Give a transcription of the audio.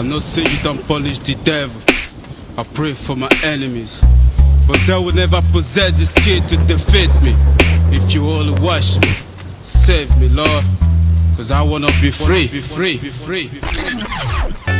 I know say you don't punish the devil. I pray for my enemies. But they will never possess the skill to defeat me. If you only watch me, save me, Lord. Cause I wanna be free, be free, be free, be free.